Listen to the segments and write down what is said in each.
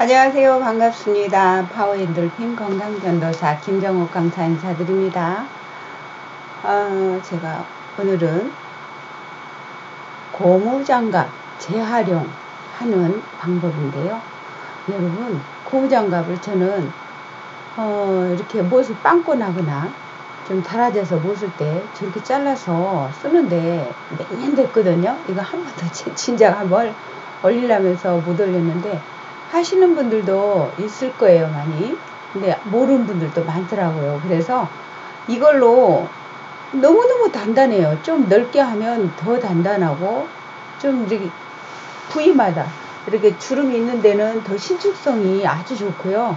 안녕하세요. 반갑습니다. 파워엔돌핀 건강전도사 김정옥 강사 인사드립니다. 어, 제가 오늘은 고무장갑 재활용하는 방법인데요. 여러분 고무장갑을 저는 어, 이렇게 못을 빵꾸 나거나 좀 닳아져서 못을 때 저렇게 잘라서 쓰는데 몇 년 됐거든요. 이거 한 번도 진작 한번 올리려면서 못 올렸는데 하시는 분들도 있을 거예요, 많이. 근데 모르는 분들도 많더라고요. 그래서 이걸로 너무너무 단단해요. 좀 넓게 하면 더 단단하고 좀 이렇게 부위마다 이렇게 주름이 있는 데는 더 신축성이 아주 좋고요.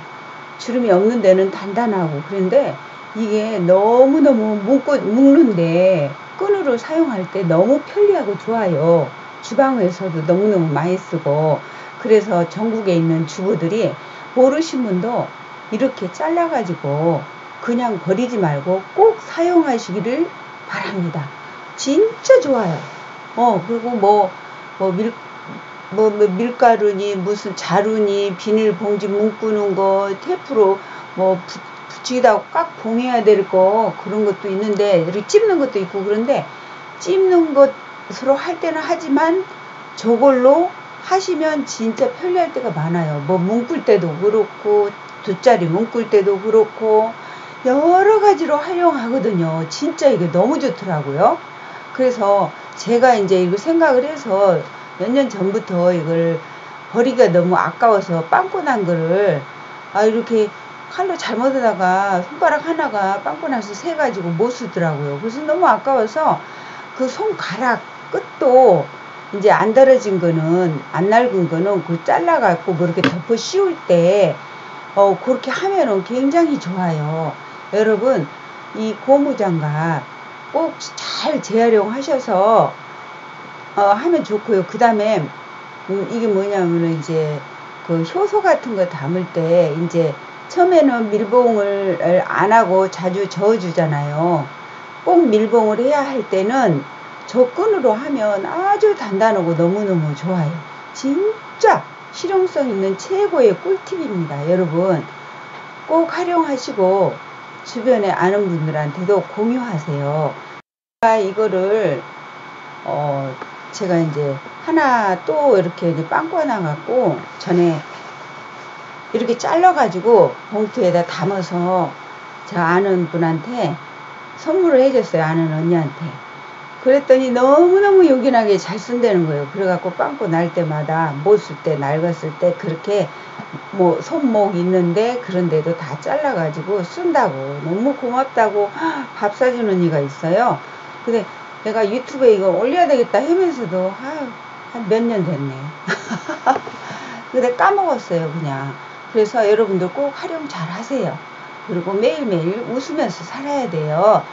주름이 없는 데는 단단하고 그런데 이게 너무너무 묶고, 묶는데 끈으로 사용할 때 너무 편리하고 좋아요. 주방에서도 너무너무 많이 쓰고 그래서 전국에 있는 주부들이 모르신 분도 이렇게 잘라가지고 그냥 버리지 말고 꼭 사용하시기를 바랍니다. 진짜 좋아요. 어, 그리고 뭐, 뭐, 밀, 뭐, 뭐 밀가루니, 무슨 자루니, 비닐봉지 묶는 거, 테프로 뭐, 붙이기도 꽉 봉해야 될 거, 그런 것도 있는데, 이렇게 찝는 것도 있고, 그런데, 찝는 것으로 할 때는 하지만, 저걸로 하시면 진짜 편리할 때가 많아요. 뭐 문꿀 때도 그렇고 돗자리 문꿀 때도 그렇고 여러 가지로 활용하거든요. 진짜 이게 너무 좋더라고요. 그래서 제가 이제 이걸 생각을 해서 몇 년 전부터 이걸 버리기가 너무 아까워서 빵꾸 난 거를 아 이렇게 칼로 잘못하다가 손가락 하나가 빵꾸 나서 새 가지고 못 쓰더라고요. 그래서 너무 아까워서 그 손가락 끝도 이제 안 떨어진 거는 안 낡은 거는 그 잘라갖고 그렇게 덮어 씌울 때 어, 그렇게 하면은 굉장히 좋아요. 여러분 이 고무장갑 꼭 잘 재활용하셔서 어, 하면 좋고요. 그 다음에 음, 이게 뭐냐면은 이제 그 효소 같은 거 담을 때 이제 처음에는 밀봉을 안 하고 자주 저어주잖아요. 꼭 밀봉을 해야 할 때는 저 끈으로 하면 아주 단단하고 너무너무 좋아요. 진짜 실용성 있는 최고의 꿀팁입니다. 여러분 꼭 활용하시고 주변에 아는 분들한테도 공유하세요. 이거를 어 제가 이제 하나 또 이렇게 이제 빵꾸 나갖고 전에 이렇게 잘라가지고 봉투에다 담아서 저 아는 분한테 선물을 해줬어요. 아는 언니한테. 그랬더니 너무너무 요긴하게 잘 쓴다는 거예요. 그래갖고 빵꾸 날 때마다 못쓸 때, 낡았을 때 그렇게 뭐 손목 있는데 그런데도 다 잘라가지고 쓴다고 너무 고맙다고 밥 사주는 언니가 있어요. 근데 내가 유튜브에 이거 올려야 되겠다 하면서도 한 몇 년 됐네. 근데 까먹었어요, 그냥. 그래서 여러분들 꼭 활용 잘 하세요. 그리고 매일매일 웃으면서 살아야 돼요.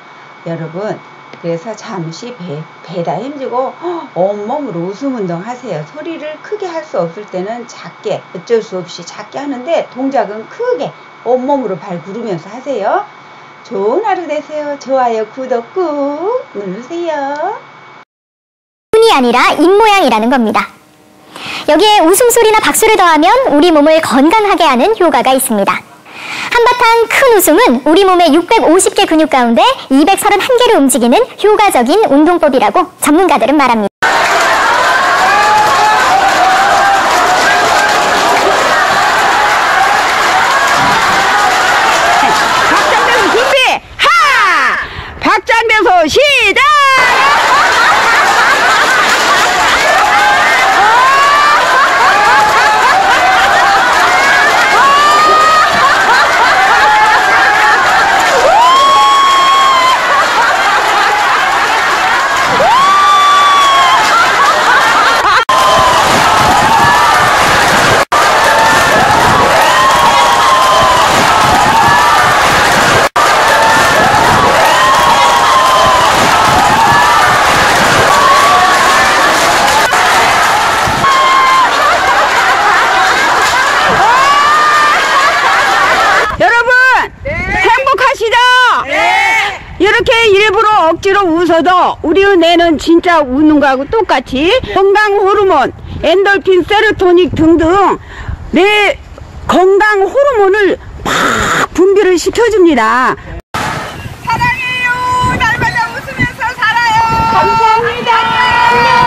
여러분, 그래서 잠시 배, 배다 힘주고 온몸으로 웃음 운동 하세요. 소리를 크게 할 수 없을 때는 작게 어쩔 수 없이 작게 하는데 동작은 크게 온몸으로 발 구르면서 하세요. 좋은 하루 되세요. 좋아요, 구독 꾹 누르세요. 눈이 아니라 입모양이라는 겁니다. 여기에 웃음소리나 박수를 더하면 우리 몸을 건강하게 하는 효과가 있습니다. 한바탕 큰 웃음은 우리 몸의 650개 근육 가운데 231개를 움직이는 효과적인 운동법이라고 전문가들은 말합니다. 억지로 웃어도 우리 뇌는 진짜 웃는 거하고 똑같이 건강 호르몬, 엔돌핀, 세로토닉 등등 뇌 건강 호르몬을 막 분비를 시켜줍니다. 사랑해요. 날마다 웃으면서 살아요. 감사합니다. 감사합니다.